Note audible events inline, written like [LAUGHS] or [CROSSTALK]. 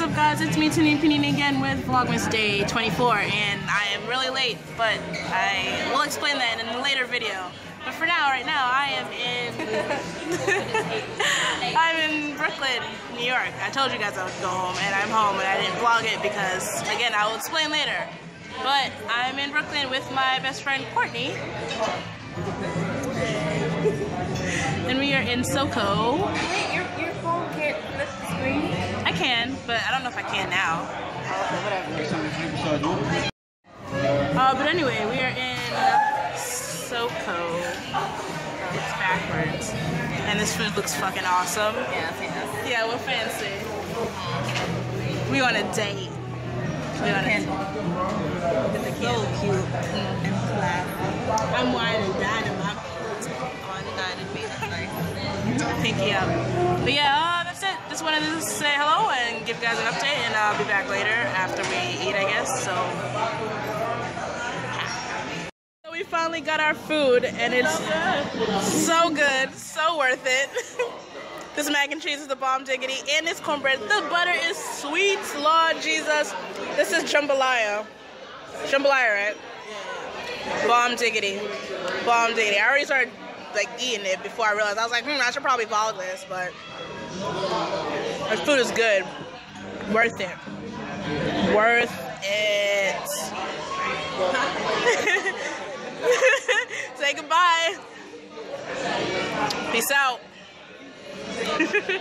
What's up guys, it's me Tanini Panini again with Vlogmas Day 24 and I am really late, but I will explain that in a later video. But for now, right now, I am in [LAUGHS] I'm in Brooklyn, New York. I told you guys I would go home and I'm home and I didn't vlog it because again I will explain later. But I'm in Brooklyn with my best friend Courtney. [LAUGHS] and we are in SoCo. Can, but I don't know if I can now. Uh, but anyway, we are in SoCo. It's backwards. And this food looks fucking awesome. Yeah, fancy. Yeah, we're fancy. We on a date. We on a So cute and classy. I'm wine and dining my On be pinky up. But yeah. Just wanted to say hello and give you guys an update, and I'll be back later after we eat, I guess. So. So we finally got our food, and it's so good, so worth it. [LAUGHS] this mac and cheese is the bomb diggity, and this cornbread. The butter is sweet, Lord Jesus. This is jambalaya. Jambalaya, right? Bomb diggity. Bomb diggity. I already started like eating it before I realized. I was like, hmm, I should probably vlog this, but the food is good. Worth it. Worth it. [LAUGHS] Say goodbye. Peace out. [LAUGHS]